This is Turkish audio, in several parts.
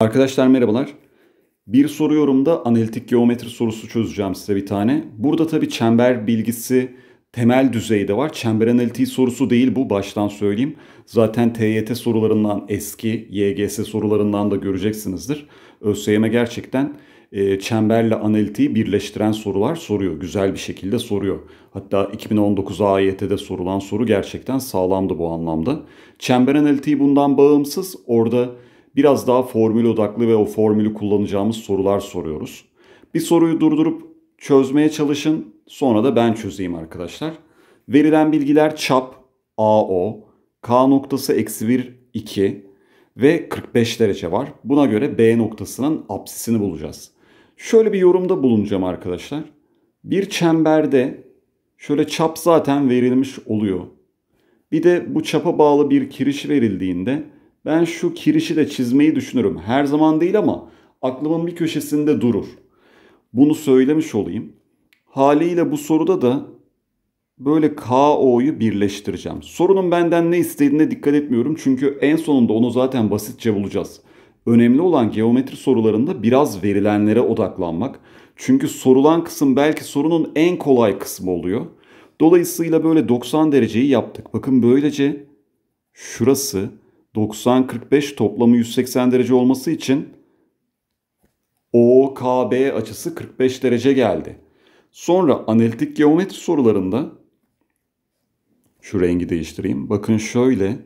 Arkadaşlar merhabalar. Bir soru yorumda analitik geometri sorusu çözeceğim size bir tane. Burada tabii çember bilgisi temel düzeyde var. Çember analitiği sorusu değil bu baştan söyleyeyim. Zaten TYT sorularından eski YGS sorularından da göreceksinizdir. ÖSYM gerçekten e, çemberle analitiği birleştiren sorular soruyor. Güzel bir şekilde soruyor. Hatta 2019 AYT'de sorulan soru gerçekten sağlamdı bu anlamda. Çember analitiği bundan bağımsız. Orada biraz daha formül odaklı ve o formülü kullanacağımız sorular soruyoruz. Bir soruyu durdurup çözmeye çalışın. Sonra da ben çözeyim arkadaşlar. Verilen bilgiler çap AO, K noktası eksi 1, 2 ve 45 derece var. Buna göre B noktasının apsisini bulacağız. Şöyle bir yorumda bulunacağım arkadaşlar. Bir çemberde şöyle çap zaten verilmiş oluyor. Bir de bu çapa bağlı bir kiriş verildiğinde ben şu kirişi de çizmeyi düşünürüm. Her zaman değil ama aklımın bir köşesinde durur. Bunu söylemiş olayım. Haliyle bu soruda da böyle KO'yu birleştireceğim. Sorunun benden ne istediğine dikkat etmiyorum. Çünkü en sonunda onu zaten basitçe bulacağız. Önemli olan geometri sorularında biraz verilenlere odaklanmak. Çünkü sorulan kısım belki sorunun en kolay kısmı oluyor. Dolayısıyla böyle 90 dereceyi yaptık. Bakın böylece şurası 90-45 toplamı 180 derece olması için OKB açısı 45 derece geldi. Sonra analitik geometri sorularında şu rengi değiştireyim. Bakın şöyle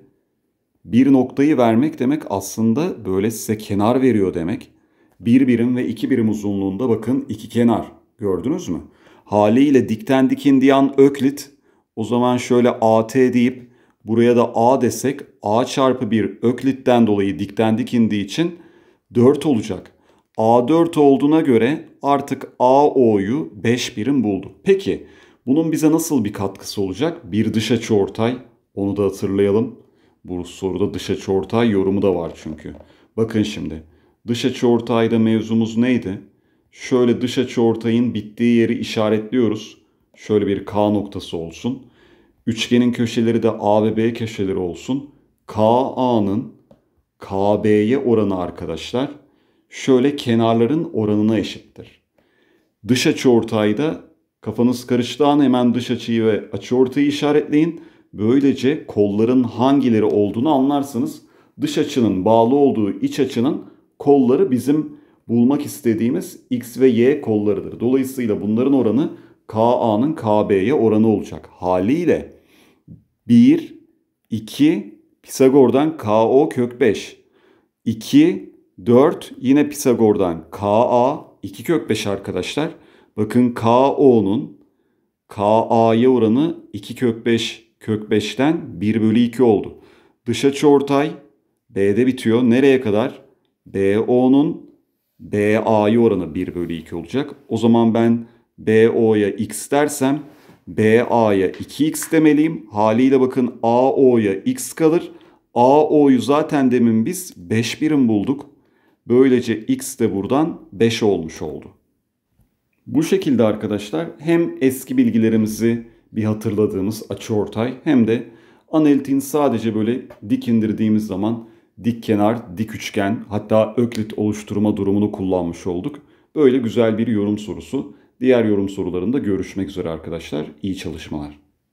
bir noktayı vermek demek aslında böyle size kenar veriyor demek. Bir birim ve iki birim uzunluğunda bakın iki kenar. Gördünüz mü? Haliyle dikten dikin diyen öklit o zaman şöyle AT deyip buraya da A desek A çarpı 1 öklitten dolayı dikten dikindiği için 4 olacak. A4 olduğuna göre artık AO'yu 5 birim buldu. Peki bunun bize nasıl bir katkısı olacak? Bir dış açıortay onu da hatırlayalım. Bu soruda dış açıortay yorumu da var çünkü. Bakın şimdi dış açıortayda mevzumuz neydi? Şöyle dış açıortayın bittiği yeri işaretliyoruz. Şöyle bir K noktası olsun. Üçgenin köşeleri de A ve B köşeleri olsun. KA'nın KB'ye oranı arkadaşlar şöyle kenarların oranına eşittir. Dış açıortayda kafanız karıştığı an hemen dış açıyı ve açıortayı işaretleyin. Böylece kolların hangileri olduğunu anlarsınız. Dış açının bağlı olduğu iç açının kolları bizim bulmak istediğimiz x ve y kollarıdır. Dolayısıyla bunların oranı KA'nın KB'ye oranı olacak. Haliyle 1, 2, Pisagor'dan KO kök 5. 2, 4 yine Pisagor'dan KA 2 kök 5 arkadaşlar. Bakın KO'nun KA'ya oranı 2 kök 5 kök 5'ten 1 bölü 2 oldu. Dış açı ortay B'de bitiyor. Nereye kadar? BO'nun BA'ya oranı 1 bölü 2 olacak. O zaman ben BO'ya x dersem BA'ya 2x demeliyim. Haliyle bakın AO'ya x kalır. AO'yu zaten demin biz 5 birim bulduk. Böylece x de buradan 5 olmuş oldu. Bu şekilde arkadaşlar hem eski bilgilerimizi bir hatırladığımız açıortay hem de analitiğin sadece böyle dik indirdiğimiz zaman dik kenar, dik üçgen hatta öklit oluşturma durumunu kullanmış olduk. Böyle güzel bir yorum sorusu. Diğer yorum sorularında görüşmek üzere arkadaşlar. İyi çalışmalar.